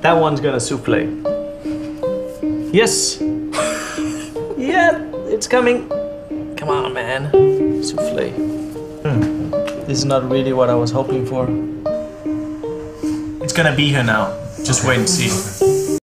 That one's gonna souffle. Yes. yeah, it's coming. Come on, man. Souffle. Hmm. This is not really what I was hoping for. It's gonna be here now. Just wait and see.